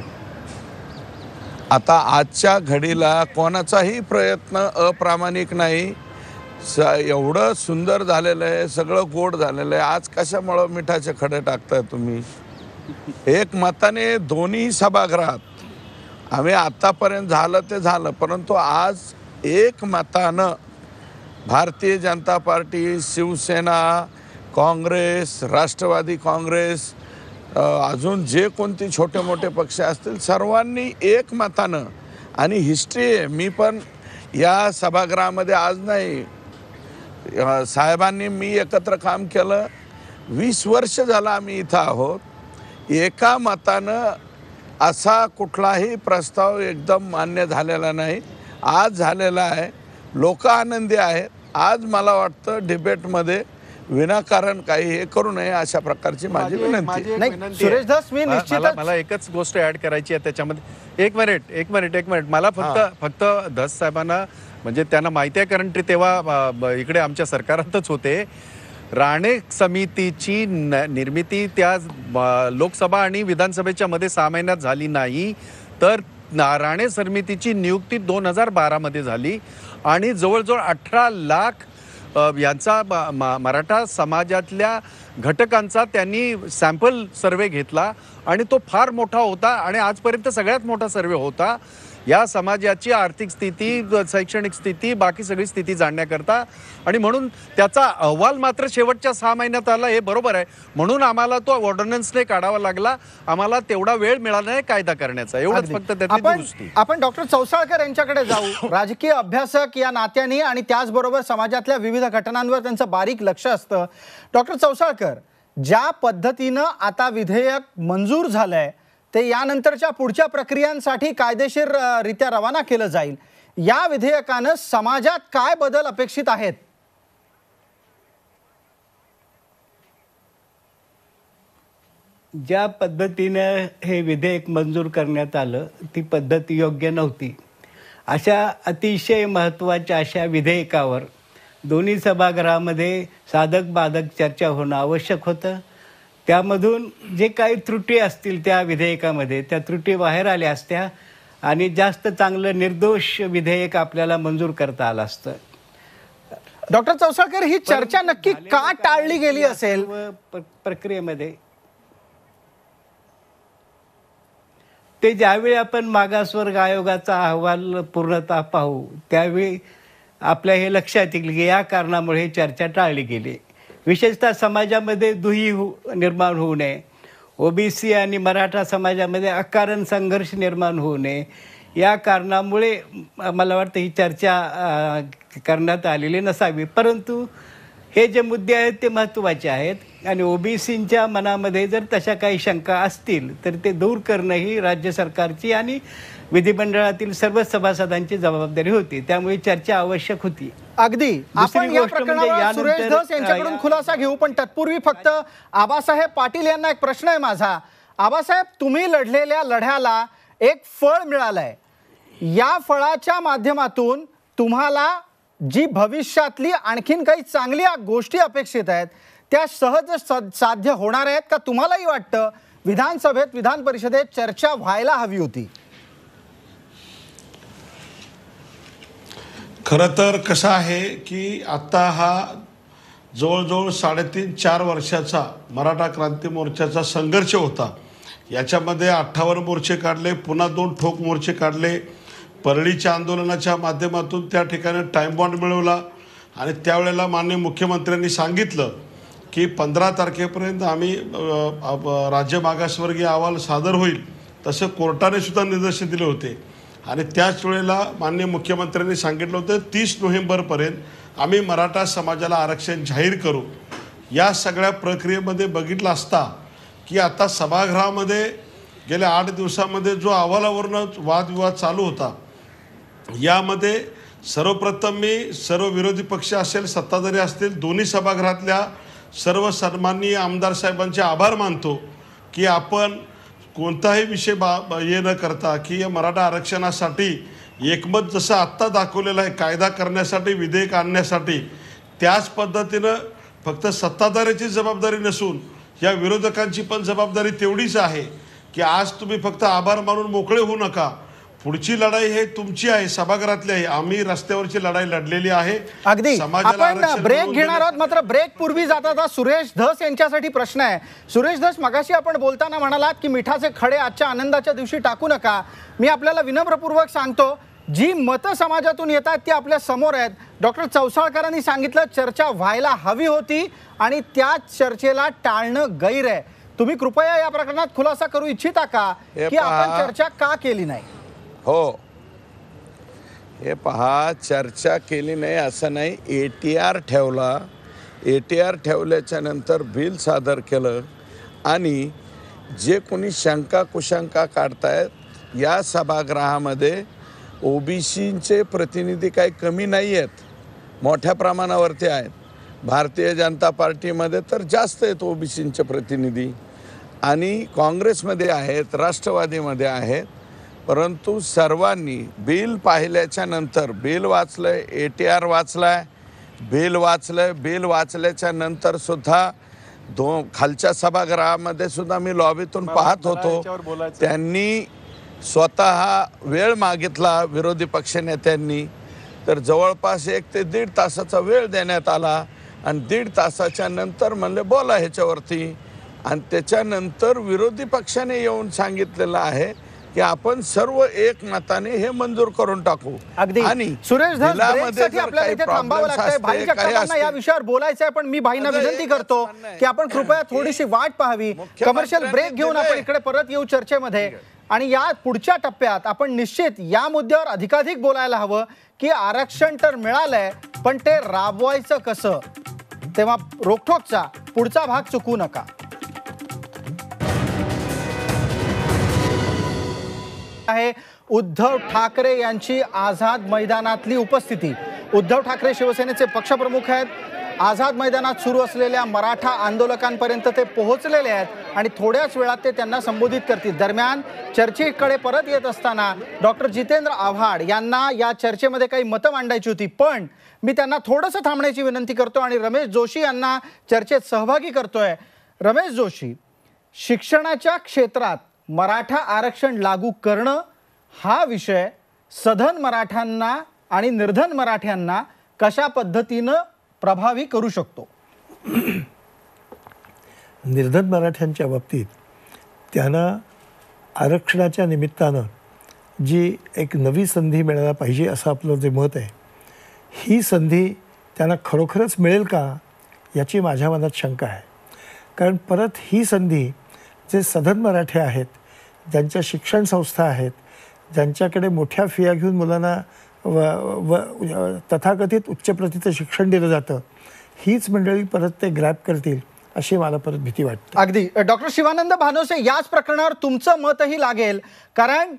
आता आजच्या घडीला कोणाचाही प्रयत्न अप्रामाणिक नाही. स एवढं सुंदर झालेलं आहे सगळं गोड झालेलं आहे. आज कशामुळं मिठाचे खडे टाकताय तुम्ही? एक मताने दोन्ही सभागृहात. आम्ही आतापर्यंत झालं ते झालं परंतु आज एकमतानं Bharatiya Janata Party Shivsena Congress Rashtrawadi Congress अजून जे कोणते छोटे मोठे पक्ष असतील सर्वांनी एकमतानं आणि हिस्ट्री आहे मी पण या सभागृहामध्ये आज नाही. साहेबांनी मी एकत्र काम केलं. वीस वर्ष झालं आम्ही इथं आहोत. एका मतानं असा कुठलाही प्रस्ताव एकदम मान्य झालेला नाही. आज झालेला आहे. लोक आनंदी आहेत. आज मला वाटतं डिबेटमध्ये विनाकारण काही हे करू नये अशा प्रकारची माझी विनंती. नाही, सुरेश मी मला- निश्चितच- मला मला एकच गोष्ट ऍड करायची आहे त्याच्यामध्ये. एक मिनिट एक मिनिट एक मिनिट. मला फक्त फक्त धस साहेबांना म्हणजे त्यांना माहिती आहे कारण ते तेव्हा इकडे आमच्या सरकारातच होते. राणे समितीची न- निर्मिती त्या लोकसभा आणि विधानसभेच्या मध्ये सहा महिन्यात झाली नाही. तर राणे समितीची नियुक्ती दोन हजार बारामध्ये झाली आणि जवळजवळ अठरा लाख यांचा म- मराठा समाजातल्या घटकांचा त्यांनी सॅम्पल सर्वे घेतला आणि तो फार मोठा होता आणि आजपर्यंत सगळ्यात मोठा सर्वे होता. या समाजाची आर्थिक स्थिती शैक्षणिक स्थिती बाकी सगळी स्थिती जाणण्याकरता. आणि म्हणून त्याचा अहवाल मात्र शेवटच्या सहा महिन्यात आला हे बरोबर आहे. म्हणून आम्हाला तो ऑर्डनन्सने काढावा लागला. आम्हाला तेवढा वेळ मिळाला नाही कायदा करण्याचा. एवढंच. फक्त दुरुस्ती. आपण डॉक्टर चौसाळकर यांच्याकडे जाऊ. राजकीय अभ्यासक या नात्याने आणि त्याचबरोबर समाजातल्या विविध घटनांवर त्यांचं बारीक लक्ष असतं. डॉक्टर चौसाळकर ज्या पद्धतीनं आता विधेयक मंजूर झालंय ते यानंतरच्या पुढच्या प्रक्रियांसाठी कायदेशीर रित्या रवाना केलं जाईल. या विधेयकानं समाजात काय बदल अपेक्षित आहेत? ज्या पद्धतीनं हे विधेयक मंजूर करण्यात आलं ती पद्धत योग्य नव्हती. अशा अतिशय महत्त्वाच्या अशा विधेयकावर दोन्ही सभागृहामध्ये साधक बाधक चर्चा होणं आवश्यक होतं. त्यामधून जे काही त्रुटी असतील त्या विधेयकामध्ये त्या त्रुटी बाहेर आल्या असत्या आणि जास्त चांगलं निर्दोष विधेयक आपल्याला मंजूर करता आलं असतं. डॉक्टर चौसाळकर ही चर्चा नक्की का टाळली गेली असेल? प्रक्रियेमध्ये. ते ज्यावेळी आपण मागासवर्ग आयोगाचा अहवाल पूर्णतः पाहू त्यावेळी आपल्या हे लक्षात येईल की या कारणामुळे ही चर्चा टाळली गेली. विशेषतः समाजामध्ये दुही हो निर्माण होऊ नये. ओबीसी आणि मराठा समाजामध्ये अकारण संघर्ष निर्माण होऊ नये. या कारणामुळे मला वाटतं ही चर्चा करण्यात आलेली नसावी. परंतु हे जे मुद्दे आहेत ते महत्त्वाचे आहेत. आणि ओबीसींच्या मनामध्ये जर तशा काही शंका असतील तर ते दूर करणं ही राज्य सरकारची आणि विधिमंडळातील सर्व सभासदांची जबाबदारी होती. त्यामुळे चर्चा आवश्यक होती. अगदी. आपण या गोष्ट म्हणजे प्रकरणावर सुरेश धस यांच्याकडून खुलासा घेऊ पण तत्पूर्वी फक्त आबासाहेब पाटील यांना एक प्रश्न आहे माझा. आबासाहेब तुम्ही लढलेल्या लढ्याला एक फळ मिळालंय. या फळाच्या माध्यमातून तुम्हाला जी भविष्यातली आणखीन काही चांगल्या गोष्टी अपेक्षित आहेत त्या सहज साध्य होणार आहेत का तुम्हालाही वाटतं? विधानसभेत विधान परिषदेत चर्चा व्हायला हवी होती. खरं तर कसं आहे की आत्ता हा जवळजवळ साडेतीन चार वर्षाचा मराठा क्रांती मोर्चाचा संघर्ष होता. याच्यामध्ये अठ्ठावन्न मोर्चे काढले पुन्हा दोन ठोक मोर्चे काढले. परळीच्या आंदोलनाच्या माध्यमातून त्या ठिकाणी टाईम बॉन्ड मिळवला. आणि त्यावेळेला माननीय मुख्यमंत्र्यांनी सांगितलं की पंधरा तारखेपर्यंत आम्ही राज्य मागासवर्गीय अहवाल सादर होईल. तसं कोर्टाने सुद्धा निर्देश दिले होते. आणि त्याच वेळेला माननीय मुख्यमंत्र्यांनी सांगितलं होतं तीस नोव्हेंबरपर्यंत आम्ही मराठा समाजाला आरक्षण जाहीर करू. या सगळ्या प्रक्रियेमध्ये बघितलं असता की आता सभागृहामध्ये गेल्या आठ दिवसामध्ये जो अहवालावरनं वादविवाद चालू होता यामध्ये सर्वप्रथम मी सर्व विरोधी पक्ष असेल सत्ताधारी असतील दोन्ही सभागृहातल्या सर्व सन्माननीय आमदार साहेबांचे आभार मानतो की आपण कोणताही विषय बा हे न करता की या मराठा आरक्षणासाठी एकमत जसं आत्ता दाखवलेलं आहे कायदा करण्यासाठी विधेयक आणण्यासाठी त्याच पद्धतीनं फक्त सत्ताधाऱ्याची जबाबदारी नसून या विरोधकांची पण जबाबदारी तेवढीच आहे की आज तुम्ही फक्त आभार मानून मोकळे होऊ नका. पुढची लढाई हे तुमची आहे सभागृहातली आहे. आम्ही रस्त्यावरची लढाई लढलेली आहे. अगदी. आपण ब्रेक घेणार आहोत मात्र ब्रेक पूर्वी जाता सुरेश धस यांच्यासाठी प्रश्न आहे. सुरेश धस मगाशी आपण बोलताना म्हणालात की मिठाचे खडे आजच्या आनंदाच्या दिवशी टाकू नका. मी आपल्याला विनम्रपूर्वक सांगतो जी मतं समाजातून येतात ती आपल्यासमोर आहेत. डॉक्टर चौसाळकरांनी सांगितलं चर्चा व्हायला हवी होती आणि त्या चर्चेला टाळणं गैर आहे. तुम्ही कृपया या प्रकरणात खुलासा करू इच्छिता का? की आपण. चर्चा का केली नाही? हो. हे पहा चर्चा केली नाही असं नाही. ए टी आर ठेवला. ए टी आर ठेवल्याच्या नंतर बिल सादर केलं. आणि जे कोणी शंका कुशंका काढतायत या सभागृहामध्ये ओबीसीचे प्रतिनिधी काही कमी नाही आहेत मोठ्या प्रमाणावरती आहेत. भारतीय जनता पार्टीमध्ये तर जास्त आहेत ओबीसीचे प्रतिनिधी. आणि काँग्रेसमध्ये आहेत राष्ट्रवादीमध्ये आहेत. परंतु सर्वांनी बिल पाहिल्याच्या नंतर बिल वाचलंय ए टी आर वाचलाय बिल वाचलंय बिल वाचल्याच्या नंतर सुद्धा दो खालच्या सभागृहामध्ये सुद्धा मी लॉबीतून पाहत होतो. त्यांनी स्वतः वेळ मागितला विरोधी पक्षनेत्यांनी तर जवळपास एक ते दीड तासाचा वेळ देण्यात आला आणि दीड तासाच्या नंतर म्हणले बोला ह्याच्यावरती. आणि त्याच्यानंतर विरोधी पक्षाने येऊन सांगितलेलं आहे की आपण सर्व एकमताने हे मंजूर करून टाकू. अगदी. आणि सुरेश आपल्याला इथे थांबावं लागतंय. भाई जगतापांना या विषयावर बोलायचं आहे पण मी भाईंना विनंती करतो. की आपण कृपया थोडीशी वाट पाहावी. कमर्शियल ब्रेक घेऊन आपण. इकडे परत येऊ चर्चेमध्ये. आणि या पुढच्या टप्प्यात आपण निश्चित या मुद्द्यावर अधिकाधिक बोलायला हवं की आरक्षण तर मिळालंय पण ते राबवायचं कसं? तेव्हा रोखोकचा पुढचा भाग चुकू नका. आहे उद्धव ठाकरे यांची आझाद मैदानातली उपस्थिती. उद्धव ठाकरे शिवसेनेचे पक्षप्रमुख आहेत. आझाद मैदानात सुरू असलेल्या मराठा आंदोलकांपर्यंत ते पोहोचलेले आहेत आणि थोड्याच वेळात ते त्यांना संबोधित करतील. दरम्यान चर्चेकडे परत येत असताना डॉक्टर जितेंद्र आव्हाड यांना या चर्चेमध्ये काही मतं मांडायची होती. पण मी त्यांना थोडंसं थांबण्याची विनंती करतो आणि रमेश जोशी यांना चर्चेत सहभागी करतोय. रमेश जोशी शिक्षणाच्या क्षेत्रात मराठा आरक्षण लागू करणं हा विषय सधन मराठ्यांना आणि निर्धन मराठ्यांना कशा पद्धतीनं प्रभावी करू शकतो? निर्धन मराठ्यांच्या बाबतीत त्यांना आरक्षणाच्या निमित्तानं जी एक नवी संधी मिळायला पाहिजे असं आपलं जे मत आहे ही संधी त्यांना खरोखरच मिळेल का याची माझ्या मनात शंका आहे. कारण परत ही संधी जे सधन मराठे आहेत ज्यांच्या शिक्षण संस्था आहेत ज्यांच्याकडे मोठ्या फिया घेऊन मुलांना व व तथाकथित उच्च प्रतीचं शिक्षण दिलं जातं हीच मंडळी परत ते ग्रॅप करतील अशी मला परत भीती वाटते. अगदी. डॉक्टर शिवानंद भानोसे याच प्रकरणावर तुमचं मतही लागेल कारण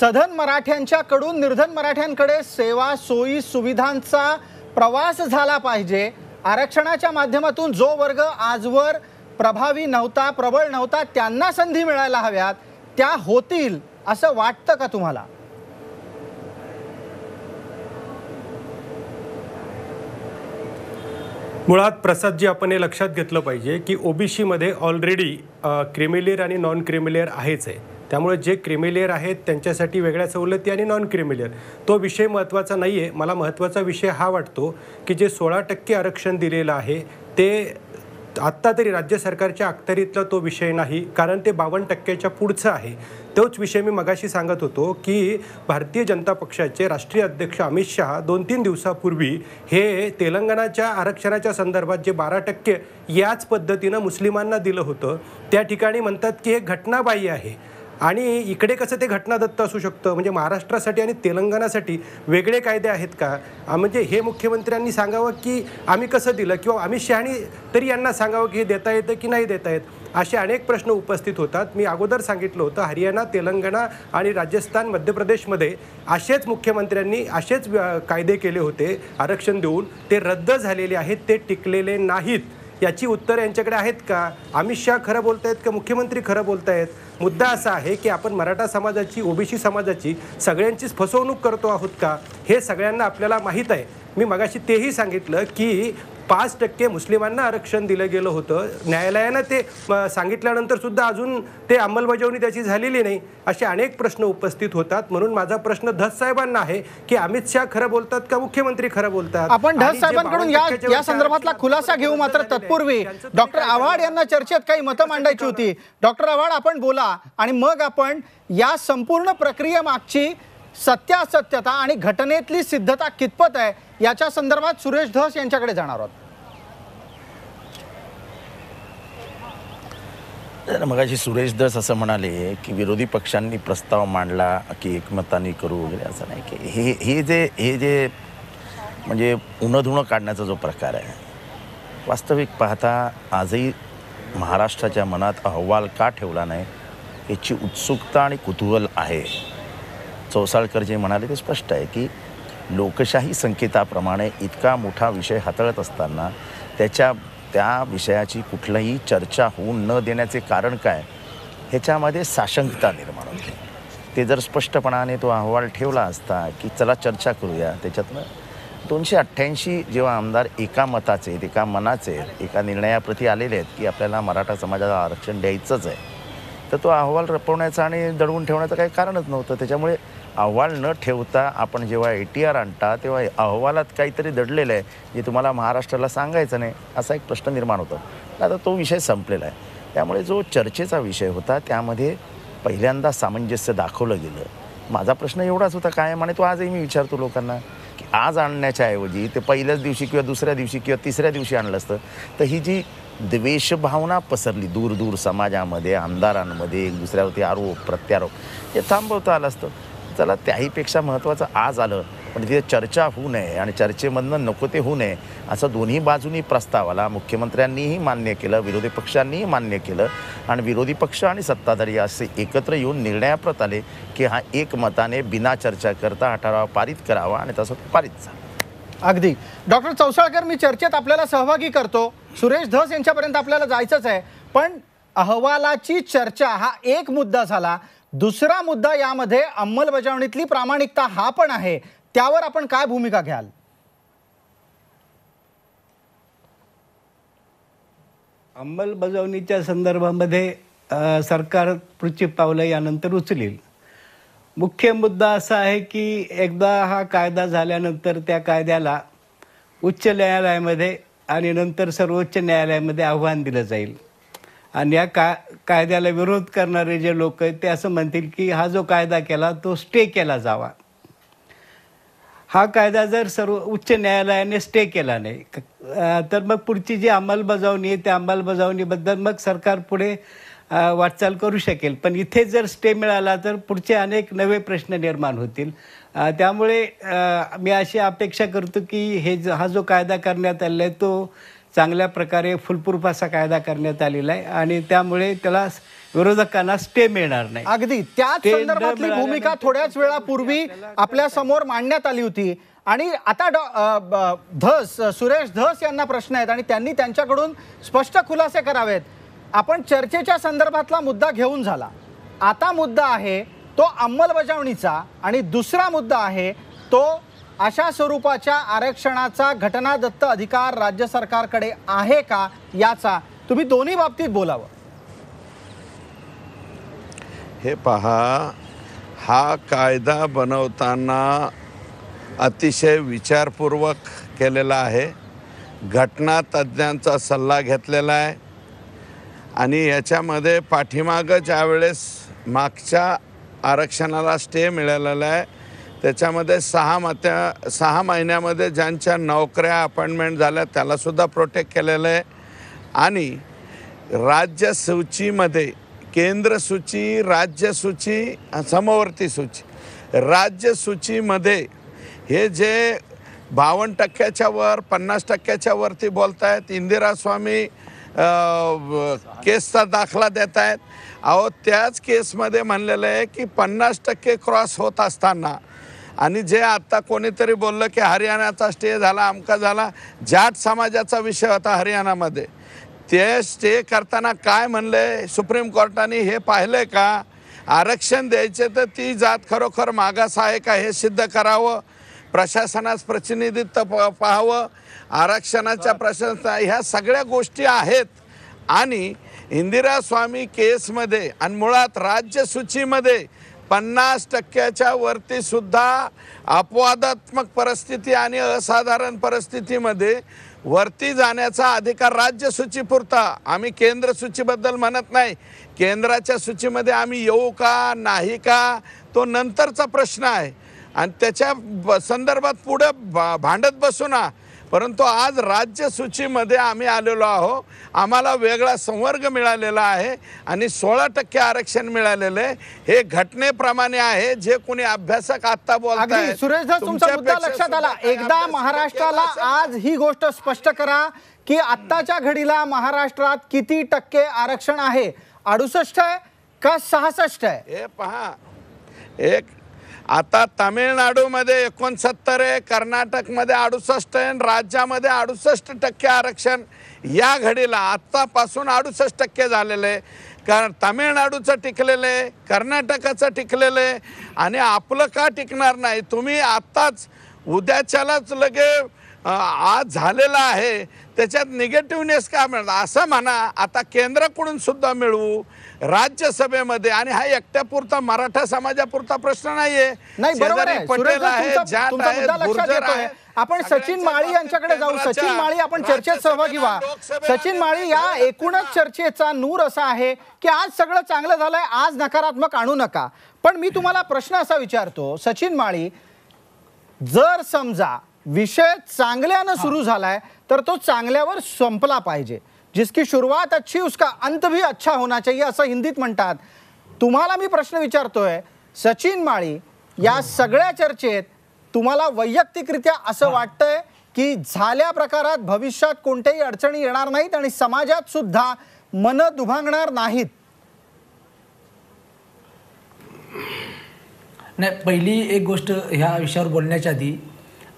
सधन मराठ्यांच्याकडून निर्धन मराठ्यांकडे सेवा सोयी सुविधांचा प्रवास झाला पाहिजे. आरक्षणाच्या माध्यमातून जो वर्ग आजवर प्रभावी नव्हता प्रबळ नव्हता त्यांना संधी मिळायला हव्यात. त्या होतील असं वाटतं का तुम्हाला? मुळात प्रसादजी आपण हे लक्षात घेतलं पाहिजे की ओबीसीमध्ये ऑलरेडी क्रिमिलेअर आणि नॉन क्रिमिलेअर आहेच आहे. त्यामुळे जे क्रिमिलेअर आहेत त्यांच्यासाठी वेगळ्या सवलती आणि नॉन क्रिमिलियर तो विषय महत्त्वाचा नाही आहे मला महत्त्वाचा विषय हा वाटतो की जे सोळा टक्के आरक्षण दिलेलं आहे ते आत्ता तरी राज्य सरकारच्या अखत्यारीतला तो विषय नाही कारण ते बावन्न टक्क्याच्या पुढचं आहे. तोच विषय मी मगाशी सांगत होतो की भारतीय जनता पक्षाचे राष्ट्रीय अध्यक्ष अमित शहा दोन तीन दिवसापूर्वी हे तेलंगणाच्या आरक्षणाच्या संदर्भात जे बारा टक्के याच पद्धतीनं मुस्लिमांना दिलं होतं त्या ठिकाणी म्हणतात की हे घटनाबाह्य आहे. आणि इकडे कसं ते घटनादत्त असू शकतं? म्हणजे महाराष्ट्रासाठी आणि तेलंगणासाठी वेगळे कायदे आहेत का? म्हणजे हे मुख्यमंत्र्यांनी सांगावं की आम्ही कसं दिलं? किंवा अमित शहानी तरी यांना सांगावं की हे देता येतं की नाही देता येत? असे अनेक प्रश्न उपस्थित होतात. मी अगोदर सांगितलं होतं हरियाणा तेलंगणा आणि राजस्थान मध्य प्रदेशमध्ये असेच मुख्यमंत्र्यांनी असेच कायदे केले होते आरक्षण देऊन. ते रद्द झालेले आहेत ते टिकलेले नाहीत. याची उत्तर यांच्याकडे आहेत का? अमित शहा खरं बोलतायत का? मुख्यमंत्री खरं बोलतायत? मुद्दा असा आहे की आपण मराठा समाजाची ओबीसी समाजाची सगळ्यांचीच फसवणूक करतो आहोत का? हे सगळ्यांना आपल्याला माहीत आहे. मी मगाशी तेही सांगितलं की पाच टक्के मुस्लिमांना आरक्षण दिलं गेलं होतं. न्यायालयानं ते सांगितल्यानंतर सुद्धा अजून ते अंमलबजावणी त्याची झालेली नाही असे अनेक प्रश्न उपस्थित होतात. म्हणून माझा प्रश्न धस साहेबांना आहे की अमित शहा खरं बोलतात का मुख्यमंत्री खरं बोलतात? आपण जे साहेबांकडून या 52% च्या या संदर्भातला खुलासा घेऊ मात्र तत्पूर्वी डॉक्टर आव्हाड? यांना चर्चेत काही मतं मांडायची होती. डॉक्टर आव्हाड आपण बोला आणि मग आपण या संपूर्ण प्रक्रियेमागची सत्यासत्यता आणि घटनेतली सिद्धता कितपत आहे याच्या संदर्भात सुरेश धस यांच्याकडे जाणार आहोत. मगाशी सुरेश दस असं म्हणाले की विरोधी पक्षांनी प्रस्ताव मांडला की एकमताने करू वगैरे असं नाही की हे हे जे हे जे म्हणजे उन्हधुणं काढण्याचा जो प्रकार आहे वास्तविक पाहता आजही महाराष्ट्राच्या मनात अहवाल का ठेवला नाही याची उत्सुकता आणि कुतूहल आहे. चौसाळकर जे म्हणाले ते स्पष्ट आहे की लोकशाही संकेताप्रमाणे इतका मोठा विषय हाताळत असताना त्याच्या त्या विषयाची कुठलीही चर्चा होऊ न देण्याचे कारण काय ह्याच्यामध्ये साशंकता निर्माण होते. ते जर स्पष्टपणाने तो अहवाल ठेवला असता की चला चर्चा करूया त्याच्यातनं दोनशे अठ्ठ्याऐंशी जेव्हा आमदार एका मताचे आहेत, एका मनाचे आहेत, एका निर्णयाप्रती आलेले आहेत की आपल्याला मराठा समाजाला आरक्षण द्यायचंच आहे तर तो अहवाल रपवण्याचा आणि दडवून ठेवण्याचं काही कारणच नव्हतं. त्याच्यामुळे अहवाल न ठेवता आपण जेव्हा ए टी आर आणता तेव्हा अहवालात काहीतरी दडलेलं आहे जे तुम्हाला महाराष्ट्राला सांगायचं नाही असा एक प्रश्न निर्माण होतो. आता तो विषय संपलेला आहे. त्यामुळे जो चर्चेचा विषय होता त्यामध्ये पहिल्यांदा सामंजस्य दाखवलं गेलं. माझा प्रश्न एवढाच होता कायम आणि तो? आजही मी विचारतो लोकांना की आज आणण्याच्या ऐवजी ते पहिल्याच दिवशी किंवा दुसऱ्या दिवशी किंवा तिसऱ्या दिवशी आणलं असतं तर ही जी द्वेषभावना पसरली दूर दूर समाजामध्ये आमदारांमध्ये एक दुसऱ्यावरती आरोप प्रत्यारोप हे थांबवता आलं असतं. चला त्याहीपेक्षा महत्त्वाचं आज आलं पण तिथे चर्चा होऊ नये आणि चर्चेमधनं नको ते होऊ नये असं दोन्ही बाजूनी प्रस्तावाला मुख्यमंत्र्यांनीही मान्य केलं विरोधी पक्षांनीही मान्य केलं आणि विरोधी पक्ष आणि सत्ताधारी असे एकत्र येऊन निर्णयाप्रत आले की हा एकमताने बिना चर्चा करता हा ठराव पारित करावा आणि तसं पारित झाला. अगदी. डॉक्टर चौसाळकर मी चर्चेत आपल्याला सहभागी करतो. सुरेश धस यांच्यापर्यंत आपल्याला जायचंच आहे. पण अहवालाची चर्चा हा एक मुद्दा झाला. दुसरा मुद्दा यामध्ये अंमलबजावणीतली प्रामाणिकता हा पण आहे. त्यावर आपण काय भूमिका घ्याल? अंमलबजावणीच्या संदर्भामध्ये सरकार पुढची पावलं यानंतर उचलेल. मुख्य मुद्दा असा आहे की एकदा हा कायदा झाल्यानंतर त्या कायद्याला उच्च न्यायालयामध्ये आणि नंतर सर्वोच्च न्यायालयामध्ये आव्हान दिलं जाईल. आणि या का कायद्याला विरोध करणारे जे लोक आहेत ते असं म्हणतील की हा जो कायदा केला तो स्टे केला जावा. हा कायदा जर सर्व उच्च न्यायालयाने स्टे केला नाही तर मग पुढची जी अंमलबजावणी आहे त्या अंमलबजावणीबद्दल मग सरकार पुढे वाटचाल करू शकेल. पण इथे जर स्टे मिळाला तर पुढचे अनेक नवे प्रश्न निर्माण होतील. त्यामुळे मी अशी अपेक्षा करतो की हे जो हा जो कायदा करण्यात आला आहे तो चांगल्या प्रकारे फुलप्रूफ असा कायदा करण्यात आलेला आहे आणि त्यामुळे त्याला विरोधकांना स्टे मिळणार नाही. अगदी. त्याच संदर्भातली भूमिका थोड्याच वेळापूर्वी आपल्यासमोर मांडण्यात आली होती. आणि आता धस सुरेश धस यांना प्रश्न आहेत आणि त्यांनी त्यांच्याकडून स्पष्ट खुलासे करावेत. आपण चर्चेच्या संदर्भातला मुद्दा घेऊन झाला. आता मुद्दा आहे तो अंमलबजावणीचा आणि दुसरा मुद्दा आहे तो अशा स्वरूपाच्या आरक्षणाचा घटनादत्त अधिकार राज्य सरकारकडे आहे का याचा तुम्ही दोन्ही बाबतीत बोलावं. हे पहा हा कायदा बनवताना अतिशय विचारपूर्वक केलेला आहे. घटना तज्ज्ञांचा सल्ला घेतलेला आहे. आणि याच्यामध्ये पाठीमागं ज्यावेळेस मागच्या आरक्षणाला स्टे मिळालेला आहे त्याच्यामध्ये सहा मत्या सहा महिन्यामध्ये ज्यांच्या नोकऱ्या अपॉइंटमेंट झाल्या त्यालासुद्धा प्रोटेक्ट केलेलं आहे. आणि राज्य सूचीमध्ये केंद्र सूची राज्य सूची समवर्ती सूची. राज्य सूचीमध्ये हे जे बावन्न टक्क्याच्या वर पन्नास टक्क्याच्या वरती बोलत आहेत इंदिरा स्वामी केसचा दाखला देत आहेत अहो त्याच केसमध्ये म्हणलेलं आहे की पन्नास टक्के क्रॉस होत असताना आणि जे आत्ता कोणीतरी बोललं की हरियाणाचा स्टे झाला अमका झाला जाट समाजाचा विषय होता हरियाणामध्ये ते स्टे करताना काय म्हणले? सुप्रीम कोर्टाने हे पाहिलंय का? आरक्षण द्यायचे तर ती जात खरोखर मागास आहे का हे सिद्ध करावं. प्रशासनास प्रतिनिधित्व प- पाहावं. आरक्षणाच्या प्रशासन ह्या सगळ्या गोष्टी आहेत. आणि इंदिरा स्वामी केसमध्ये आणि मुळात राज्य सूचीमध्ये पन्नास टक्क्याच्या वरती सुद्धा अपवादात्मक परिस्थिती आणि असाधारण परिस्थितीमध्ये वरती जाण्याचा अधिकार राज्य सूचीपुरता आम्ही केंद्र सूचीबद्दल म्हणत नाही. केंद्राच्या सूचीमध्ये आम्ही येऊ का नाही का तो नंतरचा प्रश्न आहे. आणि त्याच्या ब- संदर्भात पुढं भा भांडत बसू ना. परंतु आज राज्य सूचीमध्ये आम्ही आलेलो आहो आम्हाला वेगळा संवर्ग मिळालेला आहे आणि सोळा टक्के आरक्षण मिळालेलं आहे. हे घटनेप्रमाणे आहे जे कोणी अभ्यासक आता अगदी. बोलतायत सुरेश दास तुमचा मुद्दा तुमच्यापेक्षा लक्षात आला. एकदा महाराष्ट्राला. आज ही गोष्ट स्पष्ट करा की आत्ताच्या घडीला महाराष्ट्रात किती टक्के आरक्षण आहे? अडुसष्ट आहे का सहासष्ट आहे? हे पहा. एक आता तामिळनाडूमध्ये एकोणसत्तर आहे कर्नाटकमध्ये अडुसष्ट आहे आणि राज्यामध्ये अडुसष्ट टक्के आरक्षण या घडीला आत्तापासून अडुसष्ट टक्के झालेलं आहे. कारण तामिळनाडूचं टिकलेलं आहे कर्नाटकाचं टिकलेलं आहे आणि आपलं का टिकणार नाही? तुम्ही आत्ताच उद्याच्यालाच लगे आज झालेला आहे. त्याच्यात निगेटिव्हनेस का मिळणार? असं म्हणा आता केंद्राकडून सुद्धा मिळवू राज्यसभेमध्ये आणि हा एकट्यापुरता मराठा समाजापुरता प्रश्न नाहीये. नाही आहे. गुर्जर. आपण सचिन माळी यांच्याकडे जाऊ. सचिन माळी आपण चर्चेत सहभागी व्हा. सचिन माळी या एकूणच चर्चेचा नूर असा आहे की आज सगळं चांगलं झालंय आज नकारात्मक आणू नका. पण मी तुम्हाला प्रश्न असा विचारतो सचिन माळी जर समजा विषय चांगल्यानं सुरू झालाय तर तो चांगल्यावर संपला पाहिजे. जिसकी शुरुआत अच्छी उसका अंत भी अच्छा होना चाहिए असं हिंदीत म्हणतात. तुम्हाला मी प्रश्न विचारतोय सचिन माळी या सगळ्या चर्चेत तुम्हाला वैयक्तिकरित्या असं वाटतंय की झाल्या प्रकारात भविष्यात कोणत्याही अडचणी येणार नाहीत आणि समाजात सुद्धा मन दुभांगणार नाहीत? नाही पहिली एक गोष्ट ह्या विषयावर बोलण्याच्या आधी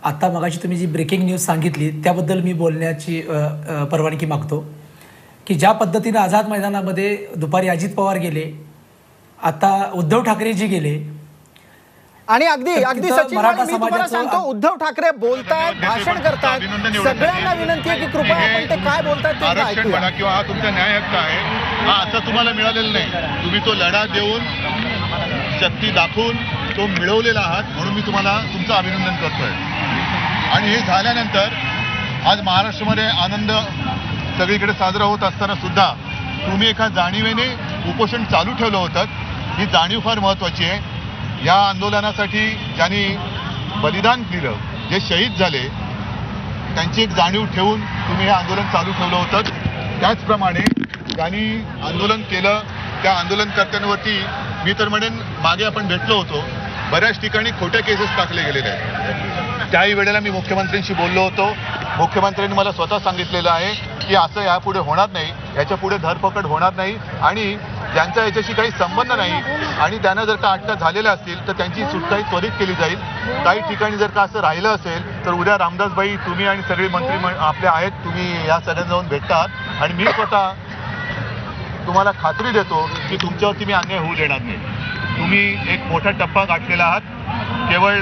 आता मगाशी तुम्ही जी ब्रेकिंग न्यूज सांगितली त्याबद्दल मी बोलण्याची परवानगी मागतो. की ज्या पद्धतीनं आझाद मैदानामध्ये दुपारी अजित पवार गेले आता उद्धव ठाकरेजी गेले. आणि अगदी अगदी सचिन सांगतो उद्धव ठाकरे बोलतायत भाषण करतायत. सगळ्यांना विनंती आहे की कृपया आपण ते काय बोलतायत ते एकदा आरक्षण ऐकूया. म्हणा किंवा हा तुमचा न्याय हक्क आहे हा असं तुम्हाला मिळालेला नाही. तुम्ही तो लढा देऊन शक्ती दाखवून तो मिळवलेला आहात म्हणून मी तुम्हाला तुमचं अभिनंदन करतोय. आणि हे झाल्यानंतर आज महाराष्ट्रामध्ये आनंद सगळीकडे साजरा होत असताना सुद्धा तुम्ही एका जाणीवेने उपोषण चालू ठेवलं होतं. ही जाणीव फार महत्त्वाची आहे. या आंदोलनासाठी ज्यांनी बलिदान दिलं जे शहीद झाले त्यांची एक जाणीव ठेवून तुम्ही हे आंदोलन चालू ठेवलं होतं. त्याचप्रमाणे ज्यांनी आंदोलन केलं त्या आंदोलनकर्त्यांवरती मी तर म्हणेन मागे आपण भेटलो होतो. बऱ्याच ठिकाणी खोट्या केसेस टाकले गेलेले आहेत. त्याही वेळेला मी मुख्यमंत्र्यांशी बोललो होतो मुख्यमंत्र्यांनी मला स्वतः सांगितलेलं आहे की असं यापुढे होणार नाही याच्यापुढे धरपकड होणार नाही आणि ज्यांचा याच्याशी काही संबंध नाही आणि त्यांना जर का अटका झालेल्या असतील तर त्यांची सुटकाही त्वरित केली जाईल. काही ठिकाणी जर का असं राहिलं असेल तर उद्या रामदासबाई तुम्ही आणि सगळे मंत्री आपले आहेत तुम्ही या सगळ्यांना जाऊन भेटतात आणि मी स्वतः तुम्हाला खात्री देतो की तुमच्यावरती मी अन्याय होऊ देणार नाही. तुम्ही एक मोठा टप्पा गाठलेला आहात. केवळ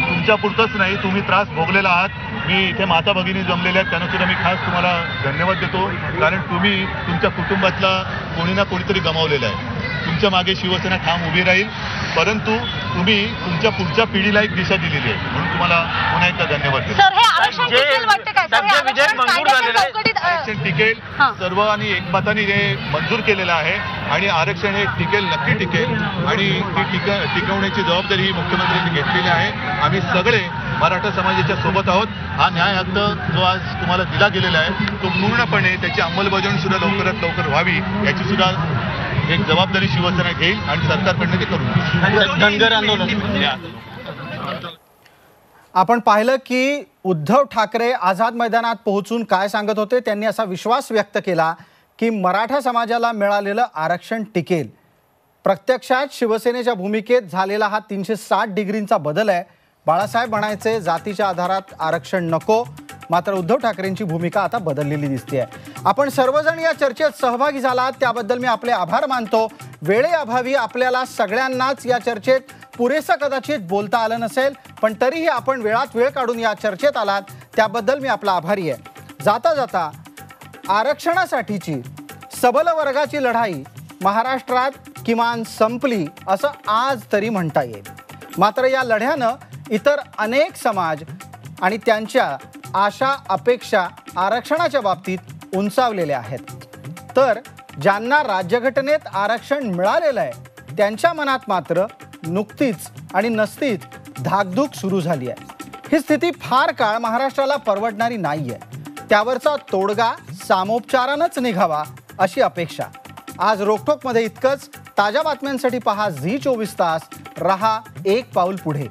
तुमच्या पुरतंच नाही तुम्ही त्रास भोगलेला आहात. मी इथे माता भगिनी जमलेल्या आहेत त्यांना सुद्धा मी खास तुम्हाला धन्यवाद देतो. कारण तुम्ही तुमच्या कुटुंबातला कोणी ना कोणीतरी गमावलेलं आहे. तुमच्या मागे शिवसेना ठाम उभी राहील परंतु तुम्ही तुमच्या पुढच्या पिढीला एक दिशा दिलेली आहे. म्हणून तुम्हाला पुन्हा एकदा धन्यवाद देतो. सर हे आरक्षण टिकेल. सर्व आणि एकमताने हे मंजूर केलेलं आहे आणि आरक्षण हे टिकेल नक्की टिकेल. आणि ती टिक टिकवण्याची जबाबदारी ही मुख्यमंत्र्यांनी घेतलेली आहे. आम्ही सगळे मराठा समाजाच्या सोबत आहोत. हा न्याय हक्क जो आज तुम्हाला दिला गेलेला आहे तो पूर्णपणे त्याची अंमलबजावणी सुद्धा लवकरात लवकर व्हावी याची सुद्धा एक जबाबदारी शिवसेना घेईल आणि सरकारकडनं ते करू धनगर आपण पाहिलं की उद्धव ठाकरे आझाद मैदानात पोहोचून काय सांगत होते? त्यांनी असा विश्वास व्यक्त केला की मराठा समाजाला मिळालेलं आरक्षण टिकेल. प्रत्यक्षात शिवसेनेच्या भूमिकेत झालेला हा तीनशे साठ डिग्रींचा बदल आहे. बाळासाहेब म्हणायचे जातीच्या आधारात आरक्षण नको. मात्र उद्धव ठाकरेंची भूमिका आता बदललेली दिसते आपण सर्वजण या चर्चेत सहभागी झालात त्याबद्दल मी आपले आभार मानतो. वेळेअभावी आपल्याला सगळ्यांनाच या चर्चेत पुरेसं कदाचित बोलता आलं नसेल पण तरीही आपण वेळात वेळ काढून या चर्चेत आलात त्याबद्दल मी आपला आभारी आहे. जाता जाता आरक्षणासाठीची सबल वर्गाची लढाई महाराष्ट्रात किमान संपली असं आज तरी म्हणता येईल. मात्र या लढ्यानं इतर अनेक समाज आणि त्यांच्या आशा अपेक्षा आरक्षणाच्या बाबतीत उंचावलेल्या आहेत. तर ज्यांना राज्यघटनेत आरक्षण मिळालेलं आहे त्यांच्या मनात मात्र नुकतीच आणि नसतीच धाकधूक सुरू झाली आहे. ही स्थिती फार काळ महाराष्ट्राला परवडणारी नाही आहे त्यावरचा तोडगा सामोपचारानंच निघावा अशी अपेक्षा. आज रोकठोकमध्ये इतकंच. ताज्या बातम्यांसाठी पहा झी चोवीस तास. रहा एक पाऊल पुढे.